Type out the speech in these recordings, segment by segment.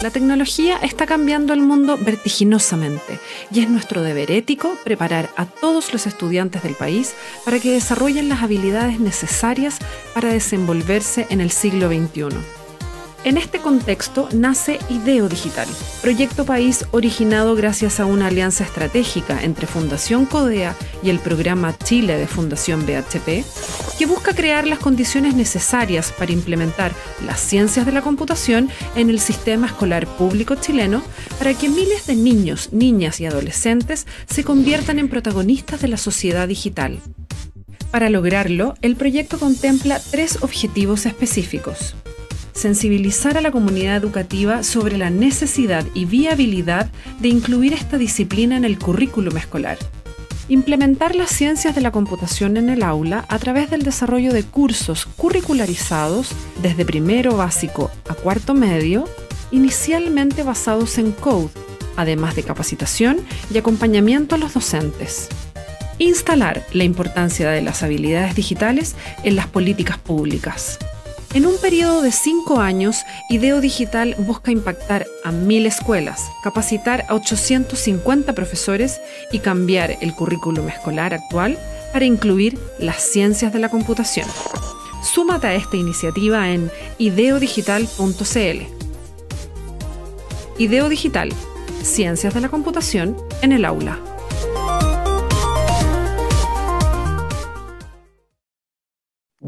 La tecnología está cambiando el mundo vertiginosamente y es nuestro deber ético preparar a todos los estudiantes del país para que desarrollen las habilidades necesarias para desenvolverse en el siglo XXI. En este contexto nace IDEO Digital, proyecto país originado gracias a una alianza estratégica entre Fundación CODEA y el programa Chile de Fundación BHP, que busca crear las condiciones necesarias para implementar las ciencias de la computación en el sistema escolar público chileno para que miles de niños, niñas y adolescentes se conviertan en protagonistas de la sociedad digital. Para lograrlo, el proyecto contempla tres objetivos específicos sensibilizar a la comunidad educativa sobre la necesidad y viabilidad de incluir esta disciplina en el currículum escolar. Implementar las ciencias de la computación en el aula a través del desarrollo de cursos curricularizados desde primero básico a cuarto medio, inicialmente basados en code, además de capacitación y acompañamiento a los docentes. Instalar la importancia de las habilidades digitales en las políticas públicas. En un periodo de cinco años, IDEO Digital busca impactar a mil escuelas, capacitar a 850 profesores y cambiar el currículum escolar actual para incluir las ciencias de la computación. Súmate a esta iniciativa en ideodigital.cl. IDEO Digital, Ciencias de la Computación en el aula.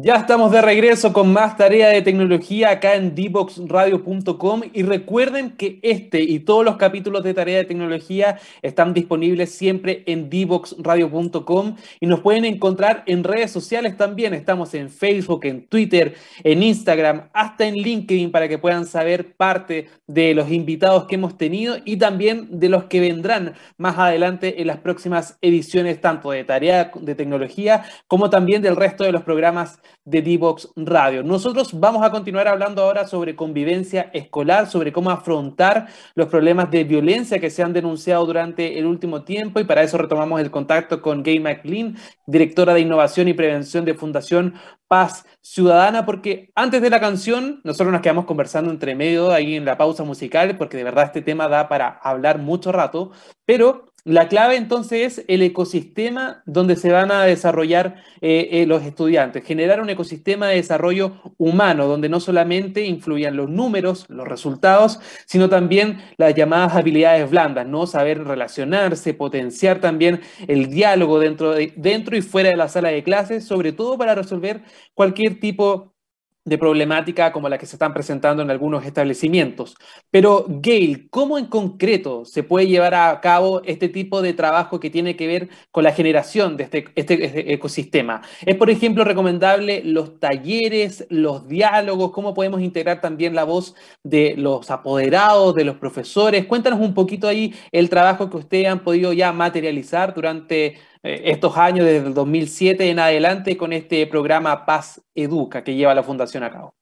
Ya estamos de regreso con más tarea de tecnología acá en dboxradio.com y recuerden que este y todos los capítulos de tarea de tecnología están disponibles siempre en dboxradio.com y nos pueden encontrar en redes sociales también. Estamos en Facebook, en Twitter, en Instagram, hasta en LinkedIn para que puedan saber parte de los invitados que hemos tenido y también de los que vendrán más adelante en las próximas ediciones tanto de tarea de tecnología como también del resto de los programas de Divox Radio. Nosotros vamos a continuar hablando ahora sobre convivencia escolar, sobre cómo afrontar los problemas de violencia que se han denunciado durante el último tiempo y para eso retomamos el contacto con Gay McLean, directora de Innovación y Prevención de Fundación Paz Ciudadana, porque antes de la canción nosotros nos quedamos conversando entre medio ahí en la pausa musical, porque de verdad este tema da para hablar mucho rato, pero la clave entonces es el ecosistema donde se van a desarrollar eh, eh, los estudiantes, generar un ecosistema de desarrollo humano, donde no solamente influyan los números, los resultados, sino también las llamadas habilidades blandas, ¿no? Saber relacionarse, potenciar también el diálogo dentro, dentro y fuera de la sala de clases, sobre todo para resolver cualquier tipo de problemática como la que se están presentando en algunos establecimientos. Pero, Gail, ¿cómo en concreto se puede llevar a cabo este tipo de trabajo que tiene que ver con la generación de este, este, este ecosistema? ¿Es, por ejemplo, recomendable los talleres, los diálogos? ¿Cómo podemos integrar también la voz de los apoderados, de los profesores? Cuéntanos un poquito ahí el trabajo que ustedes han podido ya materializar durante estos años, desde el 2007 en adelante, con este programa Paz Educa que lleva la Fundación a cabo?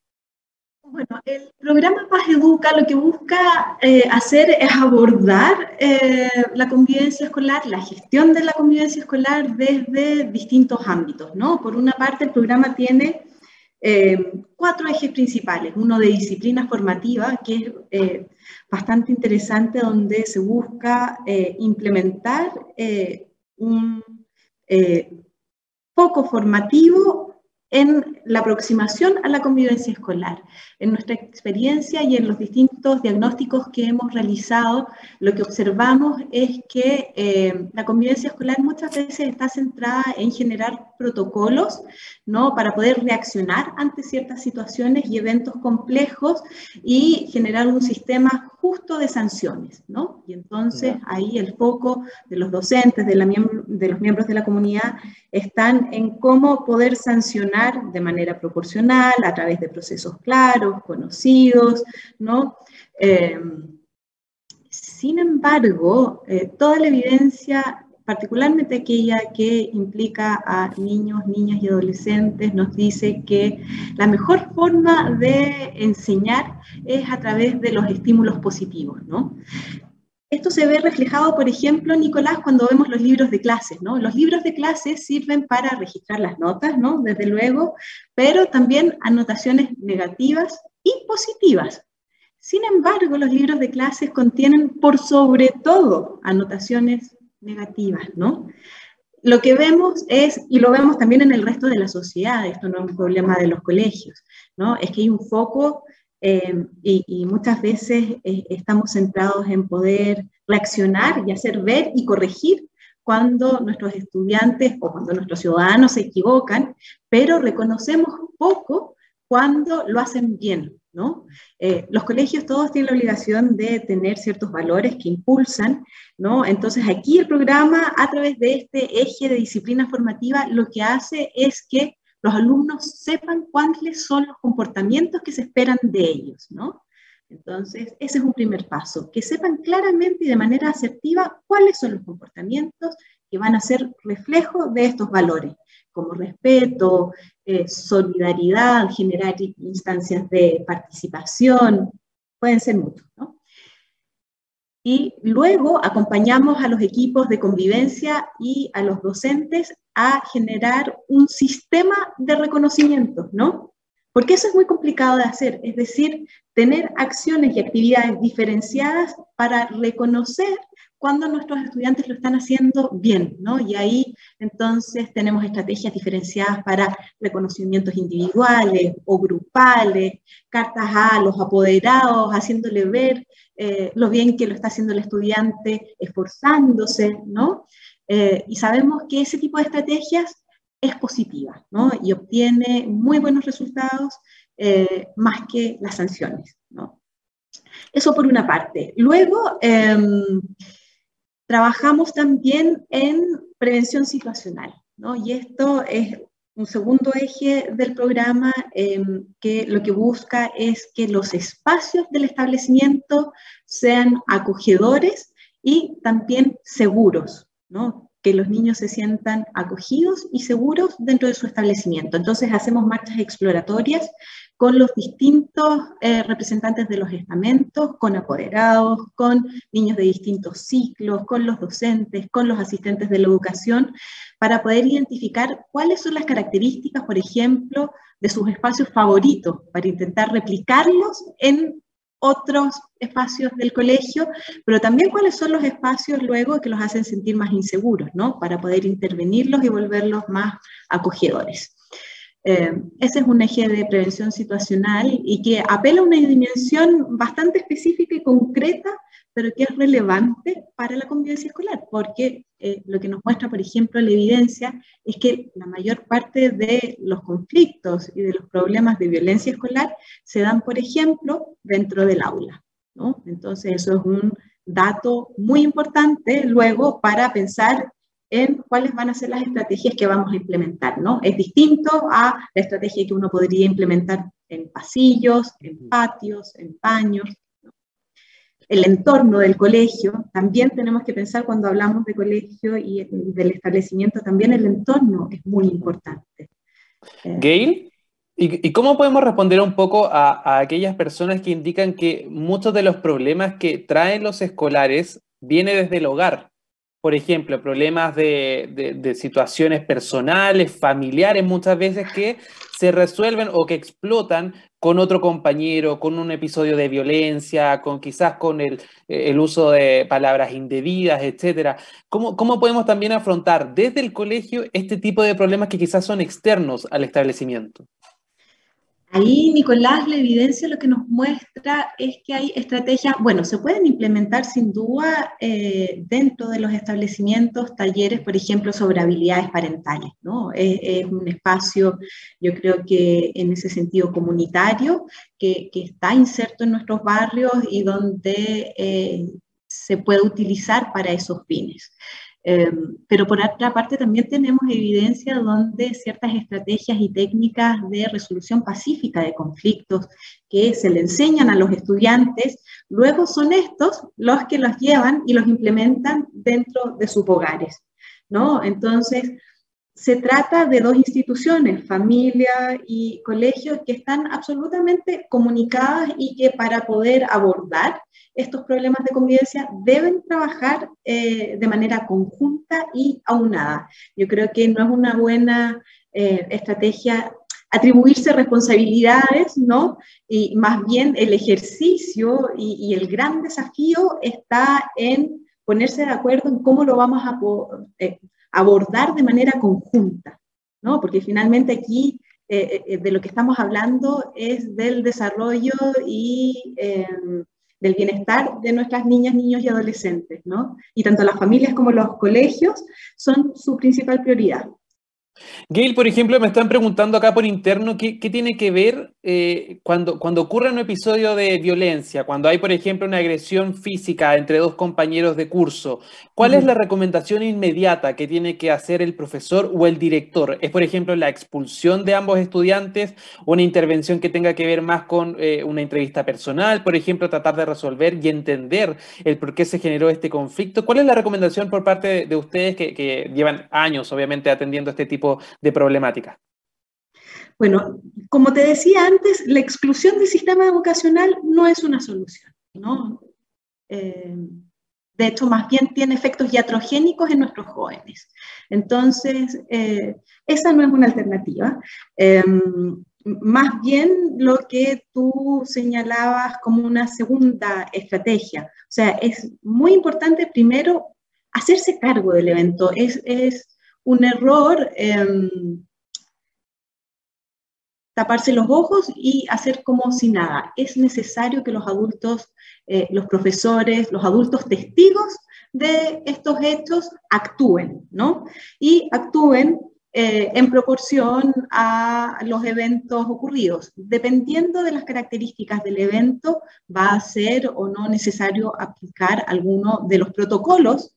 Bueno, el programa Paz Educa lo que busca eh, hacer es abordar eh, la convivencia escolar, la gestión de la convivencia escolar desde distintos ámbitos, ¿no? Por una parte, el programa tiene cuatro ejes principales. Uno de disciplina formativa, que es bastante interesante, donde se busca implementar un eh, foco formativo en la aproximación a la convivencia escolar. En nuestra experiencia y en los distintos diagnósticos que hemos realizado, lo que observamos es que eh, la convivencia escolar muchas veces está centrada en generar protocolos ¿no? para poder reaccionar ante ciertas situaciones y eventos complejos y generar un sistema justo de sanciones. ¿no? Y entonces ahí el foco de los docentes, de, la de los miembros de la comunidad, están en cómo poder sancionar de manera proporcional, a través de procesos claros, conocidos, ¿no? Eh, sin embargo, eh, toda la evidencia particularmente aquella que implica a niños, niñas y adolescentes, nos dice que la mejor forma de enseñar es a través de los estímulos positivos, ¿no? Esto se ve reflejado, por ejemplo, Nicolás, cuando vemos los libros de clases, ¿no? Los libros de clases sirven para registrar las notas, ¿no? Desde luego, pero también anotaciones negativas y positivas, Sin embargo, los libros de clases contienen por sobre todo anotaciones negativas, ¿no? Lo que vemos es, y lo vemos también en el resto de la sociedad, esto no es un problema de los colegios, ¿no? Es que hay un foco eh, y, muchas veces eh, estamos centrados en poder reaccionar y hacer ver y corregir cuando nuestros estudiantes o cuando nuestros ciudadanos se equivocan, pero reconocemos poco cuando lo hacen bien, ¿no? Eh, los colegios todos tienen la obligación de tener ciertos valores que impulsan, ¿no? Entonces aquí el programa, a través de este eje de disciplina formativa, lo que hace es que los alumnos sepan cuáles son los comportamientos que se esperan de ellos, ¿no? Entonces, ese es un primer paso, que sepan claramente y de manera asertiva cuáles son los comportamientos que van a ser reflejo de estos valores, como respeto, eh, solidaridad, generar instancias de participación, pueden ser muchos, ¿no? Y luego acompañamos a los equipos de convivencia y a los docentes a generar un sistema de reconocimiento, ¿no? Porque eso es muy complicado de hacer, es decir, tener acciones y actividades diferenciadas para reconocer cuando nuestros estudiantes lo están haciendo bien, ¿no? Y ahí entonces tenemos estrategias diferenciadas para reconocimientos individuales o grupales, cartas a los apoderados, haciéndole ver eh, lo bien que lo está haciendo el estudiante, esforzándose, ¿no? Eh, y sabemos que ese tipo de estrategias es positiva ¿no? y obtiene muy buenos resultados eh, más que las sanciones. ¿no? Eso por una parte. Luego, em, trabajamos también en prevención situacional, ¿no? y esto es un segundo eje del programa em, que lo que busca es que los espacios del establecimiento sean acogedores y también seguros, ¿no? Que los niños se sientan acogidos y seguros dentro de su establecimiento. Entonces hacemos marchas exploratorias con los distintos eh, representantes de los estamentos, con apoderados, con niños de distintos ciclos, con los docentes, con los asistentes de la educación, para poder identificar cuáles son las características, por ejemplo, de sus espacios favoritos, para intentar replicarlos en otros espacios del colegio, pero también cuáles son los espacios luego que los hacen sentir más inseguros, ¿no? Para poder intervenirlos y volverlos más acogedores. Eh, ese es un eje de prevención situacional y que apela a una dimensión bastante específica y concreta pero que es relevante para la convivencia escolar, porque eh, lo que nos muestra, por ejemplo, la evidencia es que la mayor parte de los conflictos y de los problemas de violencia escolar se dan, por ejemplo, dentro del aula. ¿no? Entonces, eso es un dato muy importante luego para pensar en cuáles van a ser las estrategias que vamos a implementar, ¿no? Es distinto a la estrategia que uno podría implementar en pasillos, en patios, en paños, el entorno del colegio, también tenemos que pensar cuando hablamos de colegio y del establecimiento, también el entorno es muy importante. Eh, Gail, ¿y, cómo podemos responder un poco a, aquellas personas que indican que muchos de los problemas que traen los escolares vienen desde el hogar? Por ejemplo, problemas de situaciones personales, familiares, muchas veces que se resuelven o que explotan con otro compañero, con un episodio de violencia, con quizás con el, el uso de palabras indebidas, etcétera. ¿Cómo, ¿Cómo podemos también afrontar desde el colegio este tipo de problemas que quizás son externos al establecimiento? Ahí, Nicolás, la evidencia lo que nos muestra es que hay estrategias, bueno, se pueden implementar sin duda eh, dentro de los establecimientos talleres, por ejemplo, sobre habilidades parentales, ¿no? Es, un espacio, yo creo que en ese sentido comunitario, que, está inserto en nuestros barrios y donde eh, se puede utilizar para esos fines. Em, pero por otra parte también tenemos evidencia donde ciertas estrategias y técnicas de resolución pacífica de conflictos que se le enseñan a los estudiantes, luego son estos los que los llevan y los implementan dentro de sus hogares. ¿no? Entonces, se trata de dos instituciones, familia y colegio, que están absolutamente comunicadas y que para poder abordar estos problemas de convivencia deben trabajar eh, de manera conjunta y aunada. Yo creo que no es una buena eh, estrategia atribuirse responsabilidades, ¿no? Y más bien el ejercicio y, el gran desafío está en ponerse de acuerdo en cómo lo vamos a eh, abordar de manera conjunta, ¿no? Porque finalmente aquí eh, eh, de lo que estamos hablando es del desarrollo y em, del bienestar de nuestras niñas, niños y adolescentes, ¿no? Y tanto las familias como los colegios son su principal prioridad. Gail, por ejemplo, me están preguntando acá por interno qué, tiene que ver eh, cuando, cuando ocurre un episodio de violencia, cuando hay, por ejemplo, una agresión física entre dos compañeros de curso. ¿Cuál es la recomendación inmediata que tiene que hacer el profesor o el director? ¿Es, por ejemplo, la expulsión de ambos estudiantes o una intervención que tenga que ver más con eh, una entrevista personal? Por ejemplo, tratar de resolver y entender el por qué se generó este conflicto. ¿Cuál es la recomendación por parte de, ustedes que, que llevan años, obviamente, atendiendo este tipo de problemática? Bueno, como te decía antes, la exclusión del sistema educacional no es una solución, ¿no? Eh, de hecho, más bien tiene efectos iatrogénicos en nuestros jóvenes. Entonces, eh, esa no es una alternativa. Em, más bien lo que tú señalabas como una segunda estrategia. O sea, es muy importante primero hacerse cargo del evento. Es, es un error em, taparse los ojos y hacer como si nada. Es necesario que los adultos, eh, los profesores, los adultos testigos de estos hechos actúen, ¿no? Y actúen eh, en proporción a los eventos ocurridos. Dependiendo de las características del evento, va a ser o no necesario aplicar alguno de los protocolos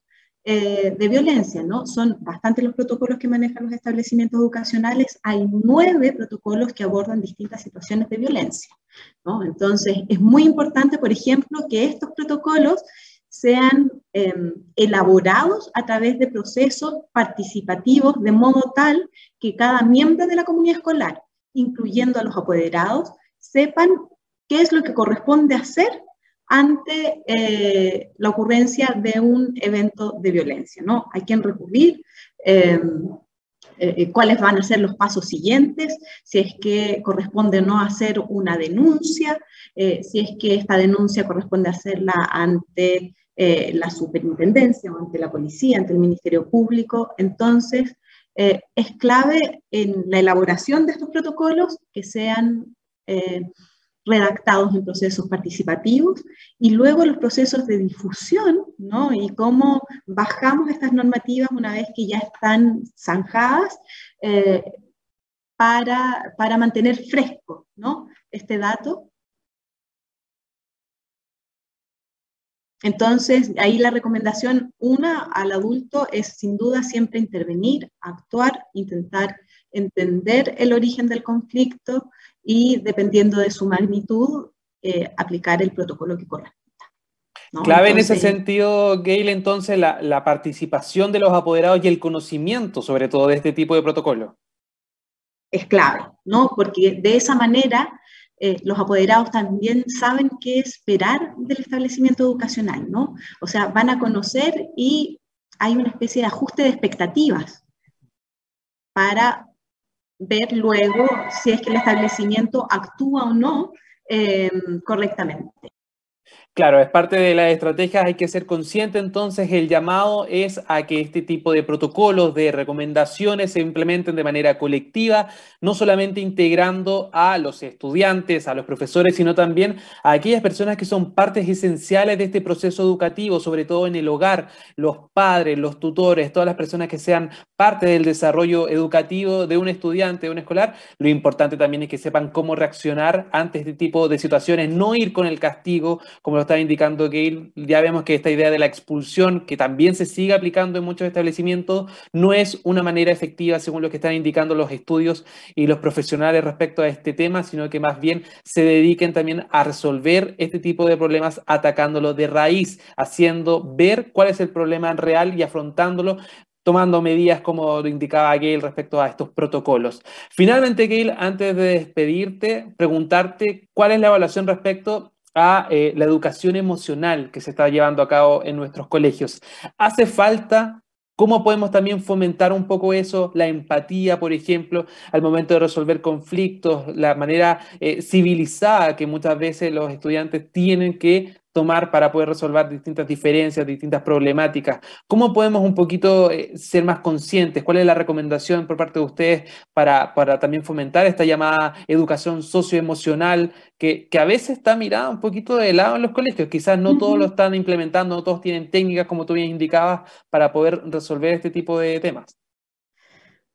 eh, de violencia, ¿no? Son bastante los protocolos que manejan los establecimientos educacionales. Hay nueve protocolos que abordan distintas situaciones de violencia, ¿no? Entonces, es muy importante, por ejemplo, que estos protocolos sean em, elaborados a través de procesos participativos de modo tal que cada miembro de la comunidad escolar, incluyendo a los apoderados, sepan qué es lo que corresponde hacer ante eh, la ocurrencia de un evento de violencia, ¿no? Hay quien recurrir, em, eh, eh, cuáles van a ser los pasos siguientes, si es que corresponde o no hacer una denuncia, si es que esta denuncia corresponde hacerla ante la superintendencia o ante la policía, ante el Ministerio Público. Entonces, es clave en la elaboración de estos protocolos que sean redactados en procesos participativos y luego los procesos de difusión, ¿no? Y cómo bajamos estas normativas una vez que ya están zanjadas eh, para, para mantener fresco, ¿no? Este dato. Entonces, ahí la recomendación, una, al adulto es sin duda siempre intervenir, actuar, intentar entender el origen del conflicto, y dependiendo de su magnitud, eh, aplicar el protocolo que corresponda. Clave en ese sentido, Gail, entonces la, participación de los apoderados y el conocimiento sobre todo de este tipo de protocolo. Es clave, ¿no? Porque de esa manera eh, los apoderados también saben qué esperar del establecimiento educacional, ¿no? O sea, van a conocer y hay una especie de ajuste de expectativas para ver luego si es que el establecimiento actúa o no eh, correctamente. Claro, es parte de las estrategias, hay que ser consciente entonces, el llamado es a que este tipo de protocolos, de recomendaciones se implementen de manera colectiva, no solamente integrando a los estudiantes, a los profesores, sino también a aquellas personas que son partes esenciales de este proceso educativo, sobre todo en el hogar, los padres, los tutores, todas las personas que sean parte del desarrollo educativo de un estudiante, de un escolar. Lo importante también es que sepan cómo reaccionar ante este tipo de situaciones, no ir con el castigo, como lo está indicando Gail, ya vemos que esta idea de la expulsión, que también se sigue aplicando en muchos establecimientos, no es una manera efectiva según lo que están indicando los estudios y los profesionales respecto a este tema, sino que más bien se dediquen también a resolver este tipo de problemas atacándolo de raíz, haciendo ver cuál es el problema real y afrontándolo tomando medidas como lo indicaba Gail respecto a estos protocolos. Finalmente, Gail, antes de despedirte, preguntarte cuál es la evaluación respecto a eh, la educación emocional que se está llevando a cabo en nuestros colegios. ¿Hace falta ¿Cómo podemos también fomentar un poco eso, la empatía, por ejemplo, al momento de resolver conflictos, la manera eh, civilizada que muchas veces los estudiantes tienen que tomar para poder resolver distintas diferencias, distintas problemáticas? ¿Cómo podemos un poquito eh, ser más conscientes? ¿Cuál es la recomendación por parte de ustedes para, para también fomentar esta llamada educación socioemocional que, que, a veces está mirada un poquito de lado en los colegios? Quizás no todos lo están implementando, no todos tienen técnicas, como tú bien indicabas, para poder resolver este tipo de temas.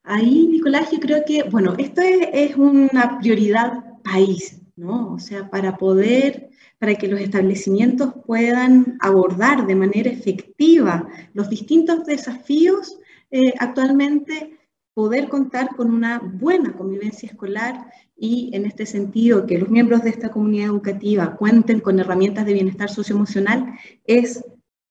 Ahí, Nicolás, yo creo que, bueno, esto es, es una prioridad país, ¿no? O sea, para poder para que los establecimientos puedan abordar de manera efectiva los distintos desafíos eh, actualmente, poder contar con una buena convivencia escolar y en este sentido que los miembros de esta comunidad educativa cuenten con herramientas de bienestar socioemocional es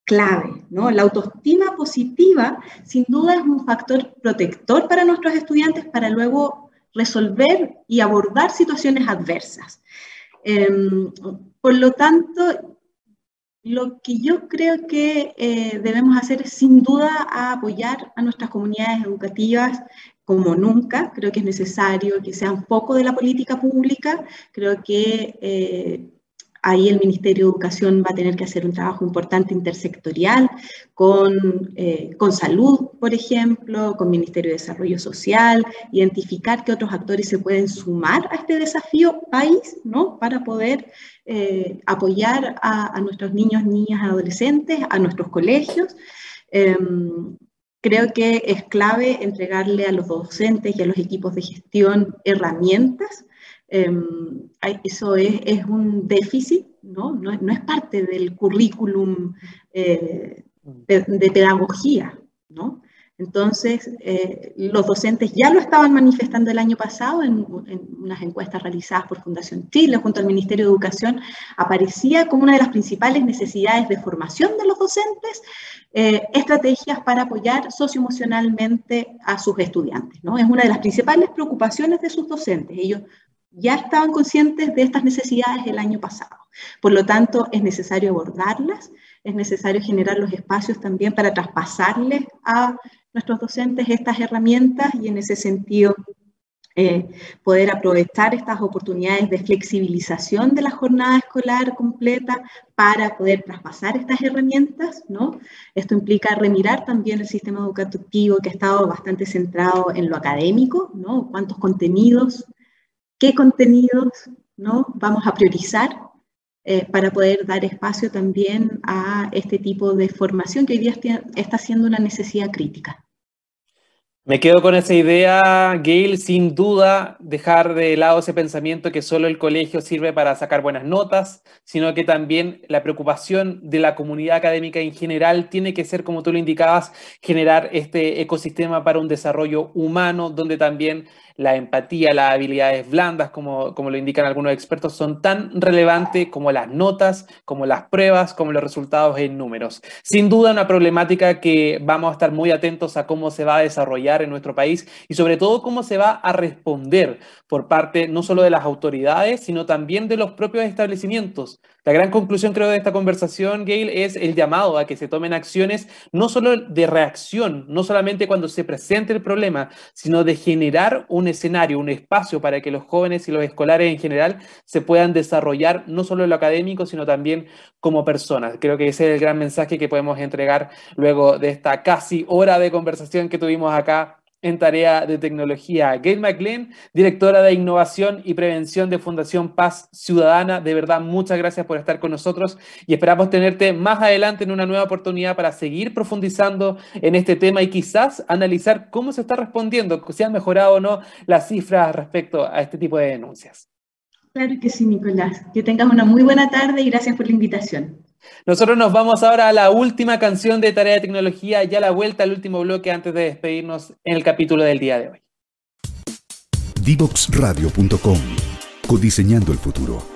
clave, ¿no? La autoestima positiva sin duda es un factor protector para nuestros estudiantes para luego resolver y abordar situaciones adversas. Em, por lo tanto, lo que yo creo que eh, debemos hacer es sin duda apoyar a nuestras comunidades educativas como nunca. Creo que es necesario que sean foco de la política pública. Creo que eh, Ahí el Ministerio de Educación va a tener que hacer un trabajo importante intersectorial con, eh, con salud, por ejemplo, con Ministerio de Desarrollo Social, identificar qué otros actores se pueden sumar a este desafío país, ¿no? Para poder eh, apoyar a, nuestros niños, niñas, adolescentes, a nuestros colegios. Em, creo que es clave entregarle a los docentes y a los equipos de gestión herramientas Em, eso es, un déficit, ¿no? No, es parte del currículum eh, de, pedagogía, ¿no? Entonces, eh, los docentes ya lo estaban manifestando el año pasado en, unas encuestas realizadas por Fundación Chile junto al Ministerio de Educación, aparecía como una de las principales necesidades de formación de los docentes, eh, estrategias para apoyar socioemocionalmente a sus estudiantes. ¿no? Es una de las principales preocupaciones de sus docentes. Ellos ya estaban conscientes de estas necesidades el año pasado. Por lo tanto, es necesario abordarlas, es necesario generar los espacios también para traspasarles a nuestros docentes estas herramientas y en ese sentido eh, poder aprovechar estas oportunidades de flexibilización de la jornada escolar completa para poder traspasar estas herramientas, ¿no? Esto implica remirar también el sistema educativo que ha estado bastante centrado en lo académico, ¿no? Cuántos contenidos qué contenidos ¿no? vamos a priorizar eh, para poder dar espacio también a este tipo de formación que hoy día está siendo una necesidad crítica. Me quedo con esa idea, Gail, sin duda dejar de lado ese pensamiento que solo el colegio sirve para sacar buenas notas, sino que también la preocupación de la comunidad académica en general tiene que ser, como tú lo indicabas, generar este ecosistema para un desarrollo humano, donde también la empatía, las habilidades blandas, como, como lo indican algunos expertos, son tan relevantes como las notas, como las pruebas, como los resultados en números. Sin duda una problemática que vamos a estar muy atentos a cómo se va a desarrollar en nuestro país y sobre todo cómo se va a responder por parte no solo de las autoridades, sino también de los propios establecimientos. La gran conclusión, creo, de esta conversación, Gail, es el llamado a que se tomen acciones no solo de reacción, no solamente cuando se presente el problema, sino de generar un escenario, un espacio para que los jóvenes y los escolares en general se puedan desarrollar no solo en lo académico, sino también como personas. Creo que ese es el gran mensaje que podemos entregar luego de esta casi hora de conversación que tuvimos acá en tarea de tecnología. Gail McLean, directora de innovación y prevención de Fundación Paz Ciudadana, de verdad muchas gracias por estar con nosotros y esperamos tenerte más adelante en una nueva oportunidad para seguir profundizando en este tema y quizás analizar cómo se está respondiendo, si han mejorado o no las cifras respecto a este tipo de denuncias. Claro que sí, Nicolás. Que tengas una muy buena tarde y gracias por la invitación. Nosotros nos vamos ahora a la última canción de Tarea de Tecnología, ya la vuelta al último bloque antes de despedirnos en el capítulo del día de hoy. Divoxradio.com Codiseñando el futuro.